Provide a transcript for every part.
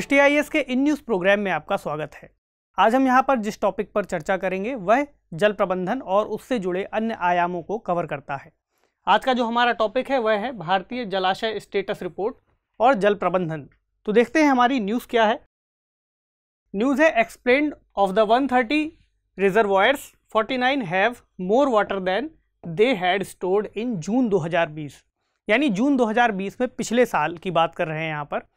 दृष्टि आई के in news programme में आपका स्वागत है। आज हम यहाँ पर जिस टॉपिक पर चर्चा करेंगे, वह जल प्रबंधन और उससे जुड़े अन्य आयामों को कवर करता है। आज का जो हमारा टॉपिक है, वह है भारतीय जलाशय स्टेटस रिपोर्ट और जल प्रबंधन। तो देखते हैं हमारी न्यूज़ क्या है। न्यूज़ है explain of the 130 reservoirs 49 have more water than they had stored in June 2020 यानी जून 2020 में पिछले साल की बात कर रहे हैं यहाँ पर।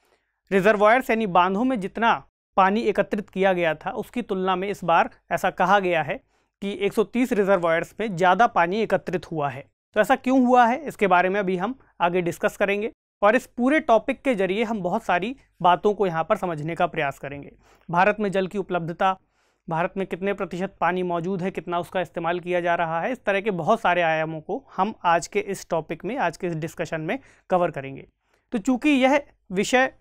रिजर्वायर्स यानी बांधों में जितना पानी एकत्रित किया गया था, उसकी तुलना में इस बार ऐसा कहा गया है कि 130 रिजर्वायर्स में ज़्यादा पानी एकत्रित हुआ है। तो ऐसा क्यों हुआ है, इसके बारे में अभी हम आगे डिस्कस करेंगे और इस पूरे टॉपिक के ज़रिए हम बहुत सारी बातों को यहाँ पर समझने का प्रयास करेंगे। भारत में जल की उपलब्धता, भारत में कितने प्रतिशत पानी मौजूद है, कितना उसका इस्तेमाल किया जा रहा है, इस तरह के बहुत सारे आयामों को हम आज के इस टॉपिक में, आज के इस डिस्कशन में कवर करेंगे। तो चूँकि यह विषय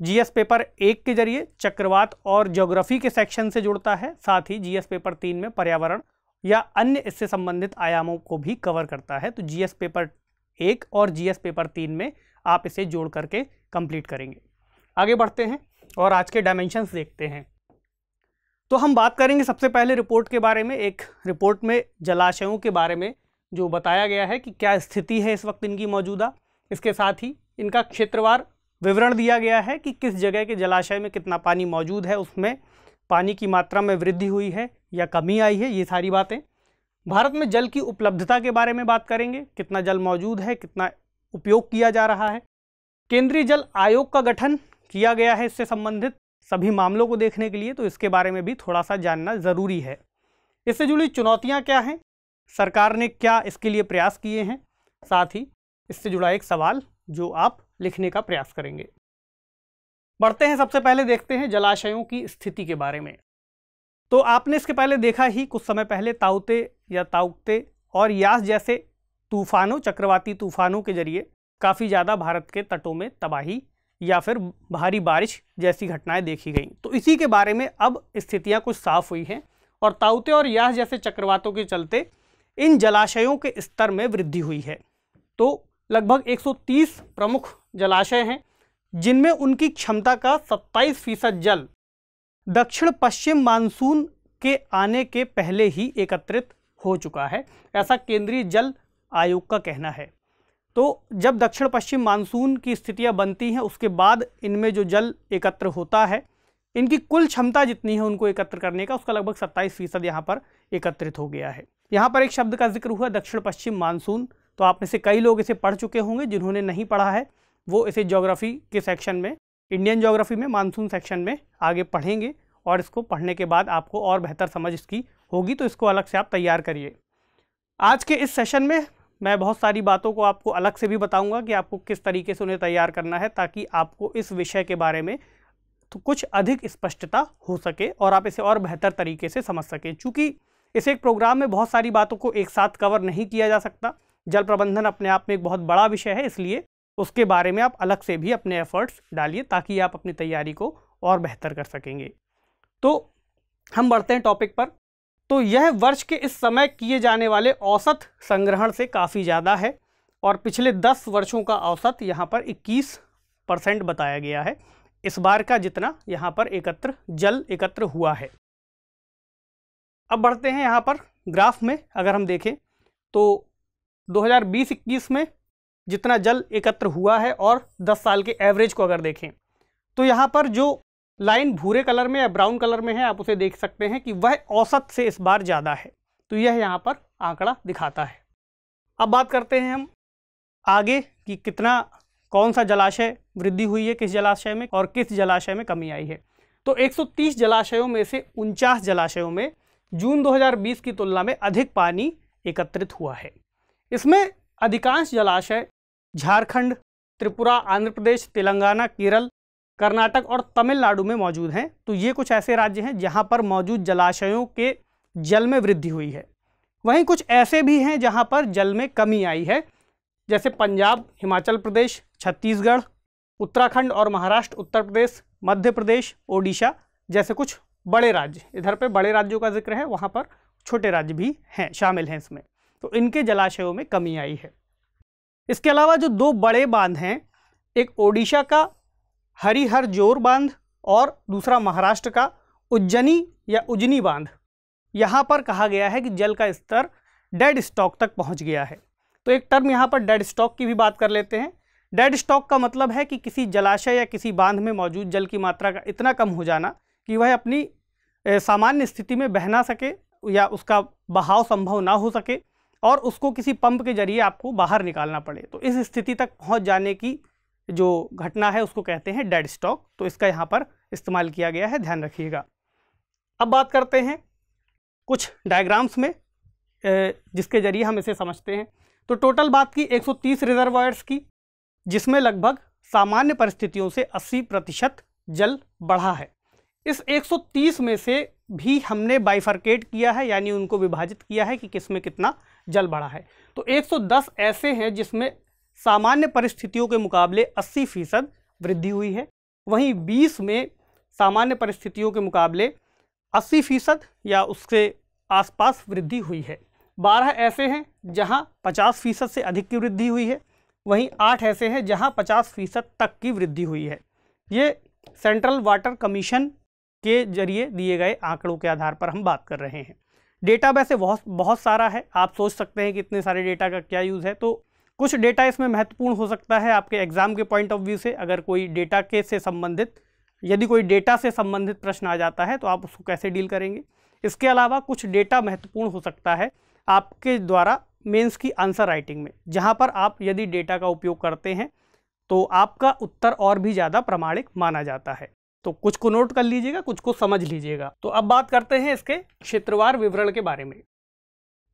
जीएस पेपर एक के ज़रिए चक्रवात और ज्योग्राफी के सेक्शन से जुड़ता है, साथ ही जीएस पेपर तीन में पर्यावरण या अन्य इससे संबंधित आयामों को भी कवर करता है। तो जीएस पेपर एक और जीएस पेपर तीन में आप इसे जोड़ करके कंप्लीट करेंगे। आगे बढ़ते हैं और आज के डायमेंशंस देखते हैं। तो हम बात करेंगे सबसे पहले रिपोर्ट के बारे में, एक रिपोर्ट में, जलाशयों के बारे में, जो बताया गया है कि क्या स्थिति है इस वक्त इनकी मौजूदा। इसके साथ ही इनका क्षेत्रवार विवरण दिया गया है कि किस जगह के जलाशय में कितना पानी मौजूद है, उसमें पानी की मात्रा में वृद्धि हुई है या कमी आई है, ये सारी बातें। भारत में जल की उपलब्धता के बारे में बात करेंगे, कितना जल मौजूद है, कितना उपयोग किया जा रहा है। केंद्रीय जल आयोग का गठन किया गया है इससे संबंधित सभी मामलों को देखने के लिए तो इसके बारे में भी थोड़ा सा जानना ज़रूरी है। इससे जुड़ी चुनौतियाँ क्या हैं? सरकार ने क्या इसके लिए प्रयास किए हैं? साथ ही इससे जुड़ा एक सवाल जो आप लिखने का प्रयास करेंगे। बढ़ते हैं, सबसे पहले देखते हैं जलाशयों की स्थिति के बारे में। तो आपने इसके पहले देखा ही कुछ समय पहले ताउते या ताउकते और यास जैसे तूफानों, चक्रवाती तूफानों के ज़रिए काफ़ी ज़्यादा भारत के तटों में तबाही या फिर भारी बारिश जैसी घटनाएँ देखी गई। तो इसी के बारे में अब स्थितियाँ कुछ साफ़ हुई हैं और ताउते और यास जैसे चक्रवातों के चलते इन जलाशयों के स्तर में वृद्धि हुई है। तो लगभग 130 प्रमुख जलाशय हैं, जिनमें उनकी क्षमता का 27 फ़ीसद जल दक्षिण पश्चिम मानसून के आने के पहले ही एकत्रित हो चुका है। ऐसा केंद्रीय जल आयोग का कहना है। तो जब दक्षिण पश्चिम मानसून की स्थितियाँ बनती हैं, उसके बाद इनमें जो जल एकत्र होता है, इनकी कुल क्षमता जितनी है उनको एकत्र करने का, उसका लगभग सत्ताईस फ़ीसद यहाँ पर एकत्रित हो गया है। यहाँ पर एक शब्द का ज़िक्र हुआ, दक्षिण पश्चिम मानसून। तो आप में से कई लोग इसे पढ़ चुके होंगे, जिन्होंने नहीं पढ़ा है वो इसे जोग्राफ़ी के सेक्शन में इंडियन जोग्राफ़ी में मानसून सेक्शन में आगे पढ़ेंगे और इसको पढ़ने के बाद आपको और बेहतर समझ इसकी होगी तो इसको अलग से आप तैयार करिए। आज के इस सेशन में मैं बहुत सारी बातों को आपको अलग से भी बताऊँगा कि आपको किस तरीके से उन्हें तैयार करना है, ताकि आपको इस विषय के बारे में तो कुछ अधिक स्पष्टता हो सके और आप इसे और बेहतर तरीके से समझ सकें। चूँकि इस एक प्रोग्राम में बहुत सारी बातों को एक साथ कवर नहीं किया जा सकता, जल प्रबंधन अपने आप में एक बहुत बड़ा विषय है, इसलिए उसके बारे में आप अलग से भी अपने एफर्ट्स डालिए ताकि आप अपनी तैयारी को और बेहतर कर सकेंगे। तो हम बढ़ते हैं टॉपिक पर। तो यह वर्ष के इस समय किए जाने वाले औसत संग्रहण से काफ़ी ज़्यादा है और पिछले 10 वर्षों का औसत यहाँ पर 21 परसेंट बताया गया है। इस बार का जितना यहाँ पर एकत्र, जल एकत्र हुआ है। अब बढ़ते हैं यहाँ पर ग्राफ में, अगर हम देखें तो 2020-21 में जितना जल एकत्र हुआ है और 10 साल के एवरेज को अगर देखें तो यहाँ पर जो लाइन भूरे कलर में या ब्राउन कलर में है, आप उसे देख सकते हैं कि वह औसत से इस बार ज़्यादा है। तो यह यहाँ पर आंकड़ा दिखाता है। अब बात करते हैं हम आगे कि कितना, कौन सा जलाशय वृद्धि हुई है, किस जलाशय में और किस जलाशय में कमी आई है। तो 130 जलाशयों में से उनचास जलाशयों में जून 2020 की तुलना में अधिक पानी एकत्रित हुआ है। इसमें अधिकांश जलाशय झारखंड, त्रिपुरा, आंध्र प्रदेश, तेलंगाना, केरल, कर्नाटक और तमिलनाडु में मौजूद हैं। तो ये कुछ ऐसे राज्य हैं जहाँ पर मौजूद जलाशयों के जल में वृद्धि हुई है। वहीं कुछ ऐसे भी हैं जहाँ पर जल में कमी आई है। जैसे पंजाब, हिमाचल प्रदेश, छत्तीसगढ़, उत्तराखंड और महाराष्ट्र, उत्तर प्रदेश, मध्य प्रदेश, ओडिशा जैसे कुछ बड़े राज्य। इधर पे बड़े राज्यों का ज़िक्र है, वहाँ पर छोटे राज्य भी हैं, शामिल हैं इसमें। तो इनके जलाशयों में कमी आई है। इसके अलावा जो दो बड़े बाँध हैं, एक ओडिशा का हरिहर ज़ोर बाँध और दूसरा महाराष्ट्र का उज्जनी या उजनी बाँध। यहाँ पर कहा गया है कि जल का स्तर डेड स्टॉक तक पहुँच गया है। तो एक टर्म यहाँ पर डेड स्टॉक की भी बात कर लेते हैं। डेड स्टॉक का मतलब है कि किसी जलाशय या किसी बाँध में मौजूद जल की मात्रा का इतना कम हो जाना कि वह अपनी सामान्य स्थिति में बह ना सके या उसका बहाव संभव ना हो सके। और उसको किसी पंप के ज़रिए आपको बाहर निकालना पड़े। तो इस स्थिति तक पहुँच जाने की जो घटना है, उसको कहते हैं डेड स्टॉक तो इसका यहाँ पर इस्तेमाल किया गया है, ध्यान रखिएगा। अब बात करते हैं कुछ डायग्राम्स में जिसके ज़रिए हम इसे समझते हैं। तो टोटल बात की 130 रिजर्वायर्स की, जिसमें लगभग सामान्य परिस्थितियों से 80 प्रतिशत जल बढ़ा है। इस 130 में से भी हमने बाइफर्केट किया है, यानी उनको विभाजित किया है कि किसमें कितना जल बढ़ा है। तो 110 ऐसे हैं जिसमें सामान्य परिस्थितियों के मुकाबले 80 फ़ीसद वृद्धि हुई है। वहीं 20 में सामान्य परिस्थितियों के मुकाबले 80 फ़ीसद या उसके आसपास वृद्धि हुई है। 12 ऐसे हैं जहाँ 50 फ़ीसद से अधिक की वृद्धि हुई है। वहीं 8 ऐसे हैं जहाँ 50 फ़ीसद तक की वृद्धि हुई है। ये सेंट्रल वाटर कमीशन के ज़रिए दिए गए आंकड़ों के आधार पर हम बात कर रहे हैं। डेटा वैसे बहुत बहुत सारा है। आप सोच सकते हैं कि इतने सारे डेटा का क्या यूज़ है। तो कुछ डेटा इसमें महत्वपूर्ण हो सकता है आपके एग्ज़ाम के पॉइंट ऑफ़ व्यू से। अगर कोई डेटा के से संबंधित, यदि कोई डेटा से संबंधित प्रश्न आ जाता है तो आप उसको कैसे डील करेंगे? इसके अलावा कुछ डेटा महत्वपूर्ण हो सकता है आपके द्वारा मेंस की आंसर राइटिंग में, जहाँ पर आप यदि डेटा का उपयोग करते हैं तो आपका उत्तर और भी ज़्यादा प्रमाणिक माना जाता है। तो कुछ को नोट कर लीजिएगा, कुछ को समझ लीजिएगा। तो अब बात करते हैं इसके क्षेत्रवार विवरण के बारे में।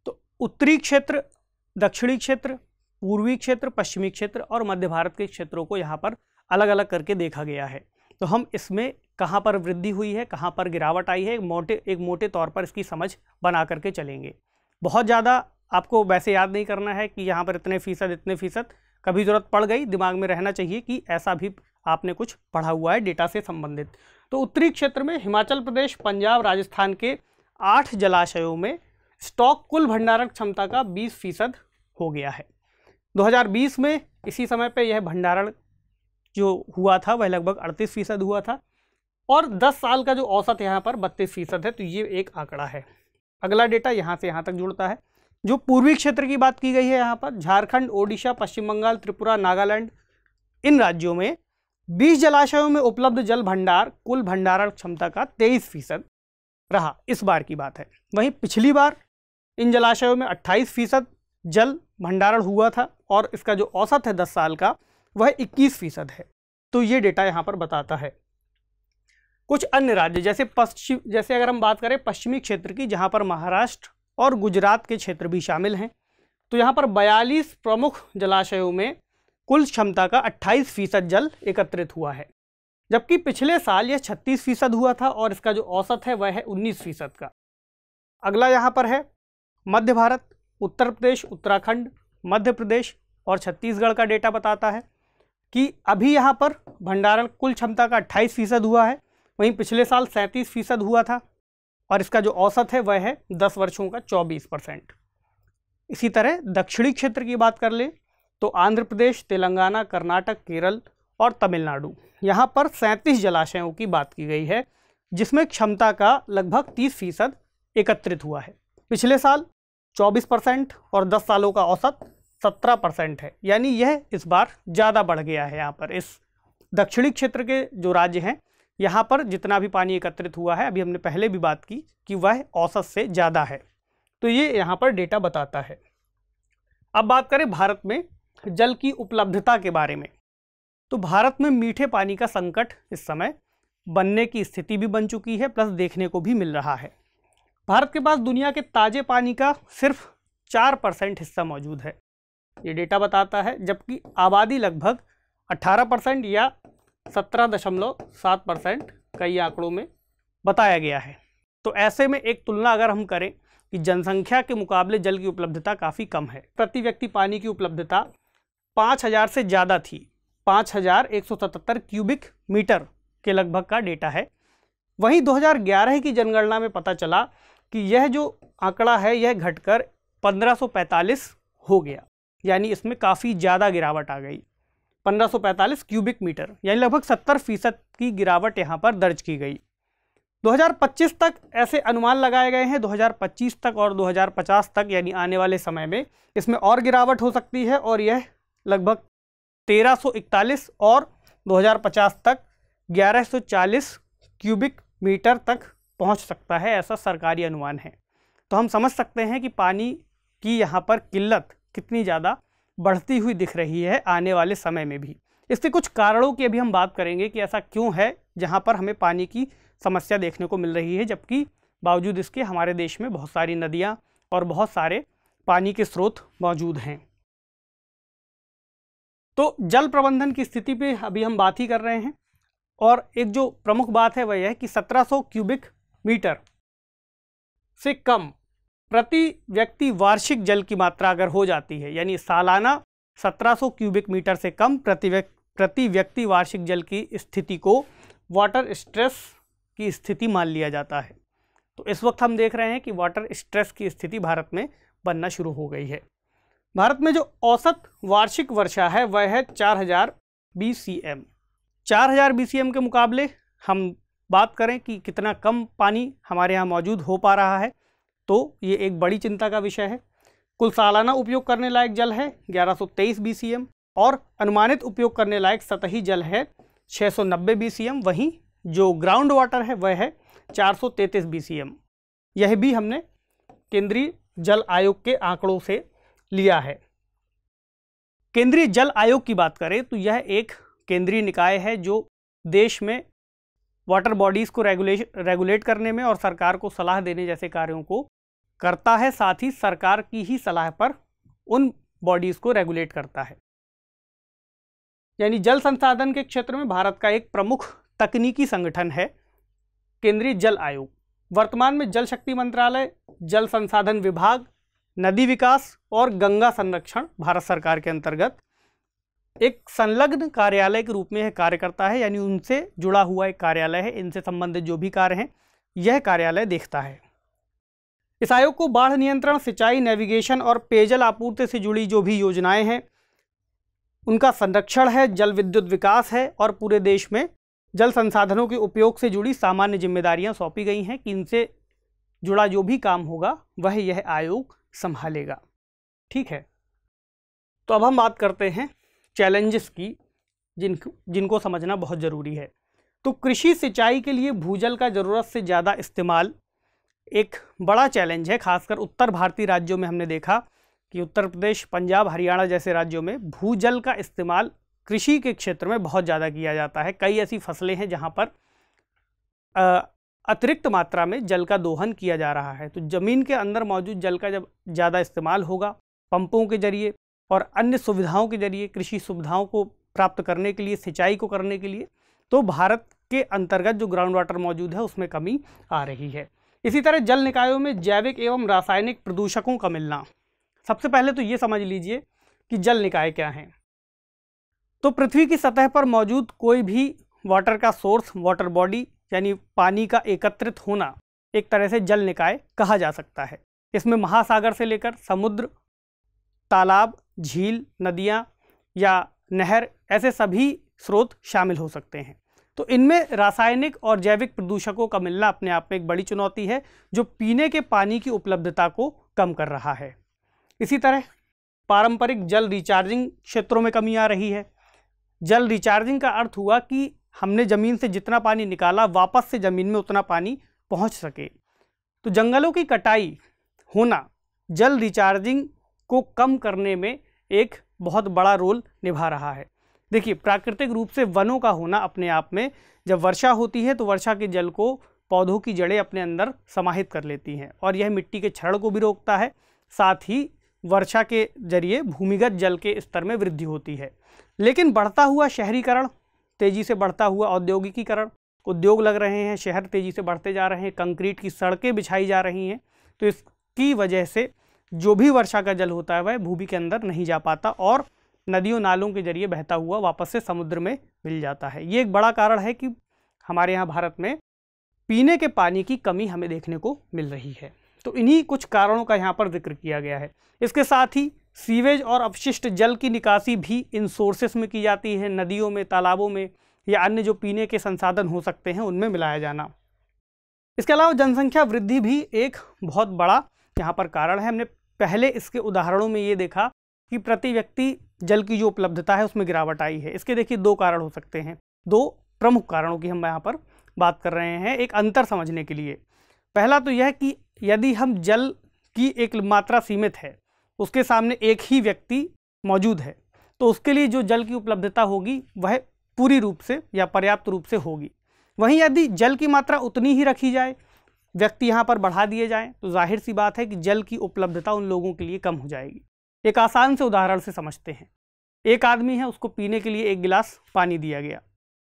तो उत्तरी क्षेत्र, दक्षिणी क्षेत्र, पूर्वी क्षेत्र, पश्चिमी क्षेत्र और मध्य भारत के क्षेत्रों को यहाँ पर अलग अलग करके देखा गया है। तो हम इसमें कहाँ पर वृद्धि हुई है, कहाँ पर गिरावट आई है, एक मोटे एक मोटे तौर पर इसकी समझ बना करके चलेंगे। बहुत ज़्यादा आपको वैसे याद नहीं करना है कि यहाँ पर इतने फ़ीसद इतने फ़ीसद, कभी ज़रूरत पड़ गई, दिमाग में रहना चाहिए कि ऐसा भी आपने कुछ पढ़ा हुआ है डेटा से संबंधित। तो उत्तरी क्षेत्र में हिमाचल प्रदेश, पंजाब, राजस्थान के आठ जलाशयों में स्टॉक कुल भंडारण क्षमता का 20 फ़ीसद हो गया है। 2020 में इसी समय पे यह भंडारण जो हुआ था, वह लगभग 38 फ़ीसद हुआ था और 10 साल का जो औसत यहाँ पर 32 फ़ीसद है तो ये एक आंकड़ा है। अगला डेटा यहाँ से यहाँ तक जुड़ता है। जो पूर्वी क्षेत्र की बात की गई है यहाँ पर, झारखंड, ओडिशा, पश्चिम बंगाल, त्रिपुरा, नागालैंड, इन राज्यों में 20 जलाशयों में उपलब्ध जल भंडार, कुल भंडारण क्षमता का 23 फ़ीसद रहा। इस बार की बात है। वहीं पिछली बार इन जलाशयों में 28 फ़ीसद जल भंडारण हुआ था और इसका जो औसत है 10 साल का, वह 21 फ़ीसद है। तो ये डेटा यहाँ पर बताता है। कुछ अन्य राज्य, जैसे पश्चिम जैसे अगर हम बात करें पश्चिमी क्षेत्र की, जहाँ पर महाराष्ट्र और गुजरात के क्षेत्र भी शामिल हैं तो यहाँ पर बयालीस प्रमुख जलाशयों में कुल क्षमता का 28 फ़ीसद जल एकत्रित हुआ है, जबकि पिछले साल यह 36 फ़ीसद हुआ था और इसका जो औसत है वह है 19 फ़ीसद का। अगला यहाँ पर है, मध्य भारत, उत्तर प्रदेश, उत्तराखंड, मध्य प्रदेश और छत्तीसगढ़ का डेटा बताता है कि अभी यहाँ पर भंडारण कुल क्षमता का अट्ठाईस फ़ीसद हुआ है, वहीं पिछले साल सैंतीस फ़ीसद हुआ था और इसका जो औसत है वह है दस वर्षों का चौबीस परसेंट। इसी तरह दक्षिणी क्षेत्र की बात कर ले तो आंध्र प्रदेश, तेलंगाना, कर्नाटक, केरल और तमिलनाडु। यहाँ पर सैंतीस जलाशयों की बात की गई है, जिसमें क्षमता का लगभग तीस फ़ीसद एकत्रित हुआ है। पिछले साल 24 परसेंट और 10 सालों का औसत 17 परसेंट है। यानी यह इस बार ज़्यादा बढ़ गया है यहाँ पर। इस दक्षिणी क्षेत्र के जो राज्य हैं, यहाँ पर जितना भी पानी एकत्रित हुआ है, अभी हमने पहले भी बात की कि वह औसत से ज़्यादा है। तो ये यहाँ पर डेटा बताता है। अब बात करें भारत में जल की उपलब्धता के बारे में। तो भारत में मीठे पानी का संकट इस समय बनने की स्थिति भी बन चुकी है, प्लस देखने को भी मिल रहा है। भारत के पास दुनिया के ताज़े पानी का सिर्फ़ चार परसेंट हिस्सा मौजूद है। ये डेटा बताता है, जबकि आबादी लगभग 18 परसेंट या सत्रह दशमलव सात परसेंट कई आंकड़ों में बताया गया है। तो ऐसे में एक तुलना अगर हम करें कि जनसंख्या के मुकाबले जल की उपलब्धता काफ़ी कम है। प्रति व्यक्ति पानी की उपलब्धता पाँच हज़ार से ज़्यादा थी। पाँच हज़ार एक सौ सतहत्तर क्यूबिक मीटर के लगभग का डेटा है। वहीं 2011 की जनगणना में पता चला कि यह जो आंकड़ा है, यह घटकर 1545 हो गया। यानी इसमें काफ़ी ज़्यादा गिरावट आ गई। 1545 क्यूबिक मीटर, यानी लगभग 70 फ़ीसद की गिरावट यहाँ पर दर्ज की गई। 2025 तक ऐसे अनुमान लगाए गए हैं। 2025 तक और 2050 तक, यानी आने वाले समय में इसमें और गिरावट हो सकती है और यह लगभग 1341 और 2050 तक 1140 क्यूबिक मीटर तक पहुँच सकता है, ऐसा सरकारी अनुमान है। तो हम समझ सकते हैं कि पानी की यहाँ पर किल्लत कितनी ज़्यादा बढ़ती हुई दिख रही है आने वाले समय में भी। इसके कुछ कारणों की अभी हम बात करेंगे कि ऐसा क्यों है, जहाँ पर हमें पानी की समस्या देखने को मिल रही है, जबकि बावजूद इसके हमारे देश में बहुत सारी नदियाँ और बहुत सारे पानी के स्रोत मौजूद हैं। तो जल प्रबंधन की स्थिति पे अभी हम बात ही कर रहे हैं और एक जो प्रमुख बात है वह यह कि 1700 क्यूबिक मीटर से कम प्रति व्यक्ति वार्षिक जल की मात्रा अगर हो जाती है, यानी सालाना 1700 क्यूबिक मीटर से कम प्रति व्यक्ति प्रति व्यक्ति वार्षिक जल की स्थिति को वाटर स्ट्रेस की स्थिति मान लिया जाता है। तो इस वक्त हम देख रहे हैं कि वाटर स्ट्रेस की स्थिति भारत में बनना शुरू हो गई है। भारत में जो औसत वार्षिक वर्षा है, वह है 4000 हज़ार बी सी एम चार हज़ार बी सी एम के मुकाबले हम बात करें कि कितना कम पानी हमारे यहाँ मौजूद हो पा रहा है तो ये एक बड़ी चिंता का विषय है। कुल सालाना उपयोग करने लायक जल है 1123 बीसीएम और अनुमानित उपयोग करने लायक सतही जल है 690 बीसीएम वहीं जो ग्राउंड वाटर है, वह है 433 बीसीएम यह भी हमने केंद्रीय जल आयोग के आंकड़ों से लिया है। केंद्रीय जल आयोग की बात करें तो यह एक केंद्रीय निकाय है जो देश में वाटर बॉडीज़ को रेगुलेट रेगुलेट करने में और सरकार को सलाह देने जैसे कार्यों को करता है, साथ ही सरकार की ही सलाह पर उन बॉडीज़ को रेगुलेट करता है। यानी जल संसाधन के क्षेत्र में भारत का एक प्रमुख तकनीकी संगठन है केंद्रीय जल आयोग। वर्तमान में जल शक्ति मंत्रालय, जल संसाधन विभाग नदी विकास और गंगा संरक्षण भारत सरकार के अंतर्गत। एक संलग्न कार्यालय के रूप में यह कार्य करता है, यानी उनसे जुड़ा हुआ एक कार्यालय है, इनसे संबंधित जो भी कार्य हैं, यह कार्यालय देखता है। इस आयोग को बाढ़ नियंत्रण, सिंचाई, नेविगेशन और पेयजल आपूर्ति से जुड़ी जो भी योजनाएँ हैं, उनका संरक्षण है, जल विद्युत विकास है और पूरे देश में जल संसाधनों के उपयोग से जुड़ी सामान्य जिम्मेदारियाँ सौंपी गई हैं कि इनसे जुड़ा जो भी काम होगा, वह यह आयोग संभालेगा। ठीक है? तो अब हम बात करते हैं चैलेंजेस की जिन जिनको समझना बहुत ज़रूरी है। तो कृषि सिंचाई के लिए भूजल का ज़रूरत से ज़्यादा इस्तेमाल एक बड़ा चैलेंज है, खासकर उत्तर भारतीय राज्यों में हमने देखा कि उत्तर प्रदेश, पंजाब, हरियाणा जैसे राज्यों में भूजल का इस्तेमाल कृषि के क्षेत्र में बहुत ज़्यादा किया जाता है। कई ऐसी फ़सलें हैं जहाँ पर अतिरिक्त मात्रा में जल का दोहन किया जा रहा है। तो ज़मीन के अंदर मौजूद जल का जब ज़्यादा इस्तेमाल होगा, पंपों के ज़रिए और अन्य सुविधाओं के ज़रिए, कृषि सुविधाओं को प्राप्त करने के लिए, सिंचाई को करने के लिए तो भारत के अंतर्गत जो ग्राउंड वाटर मौजूद है, उसमें कमी आ रही है। इसी तरह जल निकायों में जैविक एवं रासायनिक प्रदूषकों का मिलना। सबसे पहले तो ये समझ लीजिए कि जल निकाय क्या हैं। तो पृथ्वी की सतह पर मौजूद कोई भी वाटर का सोर्स वाटर बॉडी यानी पानी का एकत्रित होना एक तरह से जल निकाय कहा जा सकता है। इसमें महासागर से लेकर समुद्र, तालाब, झील, नदियाँ या नहर ऐसे सभी स्रोत शामिल हो सकते हैं। तो इनमें रासायनिक और जैविक प्रदूषकों का मिलना अपने आप में एक बड़ी चुनौती है, जो पीने के पानी की उपलब्धता को कम कर रहा है। इसी तरह पारंपरिक जल रिचार्जिंग क्षेत्रों में कमी आ रही है। जल रिचार्जिंग का अर्थ हुआ कि हमने ज़मीन से जितना पानी निकाला, वापस से ज़मीन में उतना पानी पहुँच सके। तो जंगलों की कटाई होना, जल रिचार्जिंग को कम करने में एक बहुत बड़ा रोल निभा रहा है। देखिए, प्राकृतिक रूप से वनों का होना अपने आप में, जब वर्षा होती है तो वर्षा के जल को पौधों की जड़ें अपने अंदर समाहित कर लेती हैं और यह मिट्टी के क्षरण को भी रोकता है, साथ ही वर्षा के ज़रिए भूमिगत जल के स्तर में वृद्धि होती है। लेकिन बढ़ता हुआ शहरीकरण तेज़ी से बढ़ता हुआ औद्योगिकीकरण। उद्योग लग रहे हैं, शहर तेज़ी से बढ़ते जा रहे हैं, कंक्रीट की सड़कें बिछाई जा रही हैं तो इसकी वजह से जो भी वर्षा का जल होता है, वह भूमि के अंदर नहीं जा पाता और नदियों नालों के ज़रिए बहता हुआ वापस से समुद्र में मिल जाता है। ये एक बड़ा कारण है कि हमारे यहाँ भारत में पीने के पानी की कमी हमें देखने को मिल रही है। तो इन्हीं कुछ कारणों का यहाँ पर ज़िक्र किया गया है। इसके साथ ही सीवेज और अपशिष्ट जल की निकासी भी इन सोर्सेस में की जाती है, नदियों में, तालाबों में या अन्य जो पीने के संसाधन हो सकते हैं, उनमें मिलाया जाना। इसके अलावा जनसंख्या वृद्धि भी एक बहुत बड़ा यहाँ पर कारण है। हमने पहले इसके उदाहरणों में ये देखा कि प्रति व्यक्ति जल की जो उपलब्धता है, उसमें गिरावट आई है। इसके देखिए दो कारण हो सकते हैं, दो प्रमुख कारणों की हम यहाँ पर बात कर रहे हैं, एक अंतर समझने के लिए। पहला तो यह कि यदि हम जल की एक मात्रा सीमित है उसके सामने एक ही व्यक्ति मौजूद है। तो उसके लिए जो जल की उपलब्धता होगी, वह पूरी रूप से या पर्याप्त रूप से होगी। वहीं यदि जल की मात्रा उतनी ही रखी जाए, व्यक्ति यहाँ पर बढ़ा दिए जाएँ तो ज़ाहिर सी बात है कि जल की उपलब्धता उन लोगों के लिए कम हो जाएगी। एक आसान से उदाहरण से समझते हैं। एक आदमी है, उसको पीने के लिए एक गिलास पानी दिया गया।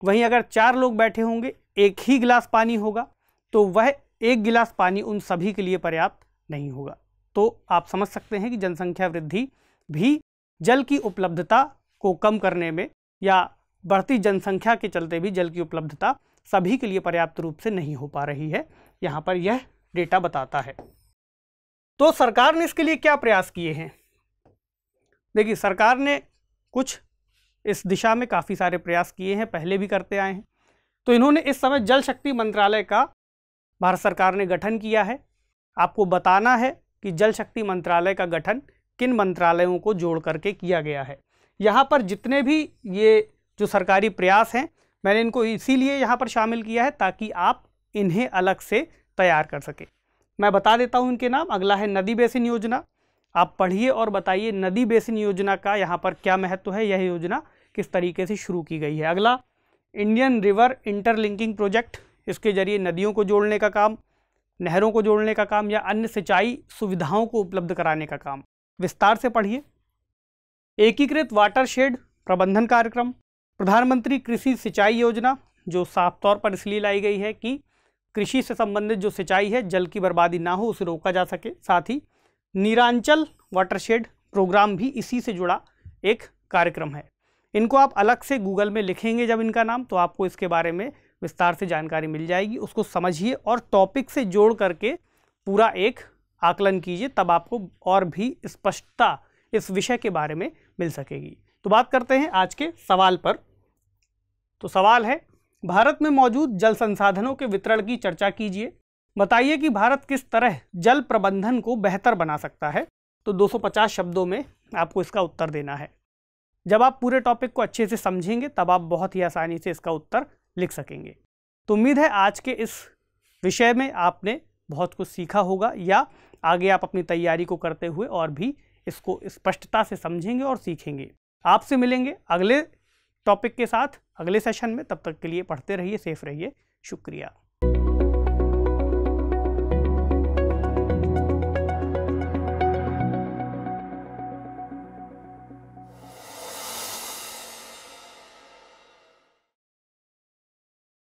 वहीं अगर चार लोग बैठे होंगे, एक ही गिलास पानी होगा तो वह एक गिलास पानी उन सभी के लिए पर्याप्त नहीं होगा। तो आप समझ सकते हैं कि जनसंख्या वृद्धि भी जल की उपलब्धता को कम करने में या बढ़ती जनसंख्या के चलते भी जल की उपलब्धता सभी के लिए पर्याप्त रूप से नहीं हो पा रही है। यहाँ पर यह डेटा बताता है। तो सरकार ने इसके लिए क्या प्रयास किए हैं? देखिए, सरकार ने कुछ इस दिशा में काफ़ी सारे प्रयास किए हैं, पहले भी करते आए हैं। तो इन्होंने इस समय जल शक्ति मंत्रालय का भारत सरकार ने गठन किया है। आपको बताना है कि जल शक्ति मंत्रालय का गठन किन मंत्रालयों को जोड़ करके किया गया है। यहाँ पर जितने भी ये जो सरकारी प्रयास हैं, मैंने इनको इसीलिए यहाँ पर शामिल किया है ताकि आप इन्हें अलग से तैयार कर सकें। मैं बता देता हूँ इनके नाम। अगला है नदी बेसिन योजना। आप पढ़िए और बताइए नदी बेसिन योजना का यहाँ पर क्या महत्व है, यह योजना किस तरीके से शुरू की गई है? अगला, इंडियन रिवर इंटरलिंकिंग प्रोजेक्ट। इसके ज़रिए नदियों को जोड़ने का काम। नहरों को जोड़ने का काम या अन्य सिंचाई सुविधाओं को उपलब्ध कराने का काम। विस्तार से पढ़िए। एकीकृत वाटरशेड प्रबंधन कार्यक्रम। प्रधानमंत्री कृषि सिंचाई योजना, जो साफ़ तौर पर इसलिए लाई गई है कि कृषि से संबंधित जो सिंचाई है, जल की बर्बादी ना हो, उसे रोका जा सके। साथ ही नीरांचल वाटरशेड प्रोग्राम भी इसी से जुड़ा एक कार्यक्रम है। इनको आप अलग से गूगल में लिखेंगे जब इनका नाम तो आपको इसके बारे में विस्तार से जानकारी मिल जाएगी। उसको समझिए और टॉपिक से जोड़ करके पूरा एक आकलन कीजिए, तब आपको और भी स्पष्टता इस विषय के बारे में मिल सकेगी। तो बात करते हैं आज के सवाल पर। तो सवाल है, भारत में मौजूद जल संसाधनों के वितरण की चर्चा कीजिए। बताइए कि भारत किस तरह जल प्रबंधन को बेहतर बना सकता है। तो 250 शब्दों में आपको इसका उत्तर देना है। जब आप पूरे टॉपिक को अच्छे से समझेंगे, तब आप बहुत ही आसानी से इसका उत्तर लिख सकेंगे। तो उम्मीद है आज के इस विषय में आपने बहुत कुछ सीखा होगा या आगे आप अपनी तैयारी को करते हुए और भी इसको स्पष्टता से समझेंगे और सीखेंगे। आपसे मिलेंगे अगले टॉपिक के साथ, अगले सेशन में। तब तक के लिए पढ़ते रहिए, सेफ़ रहिए। शुक्रिया।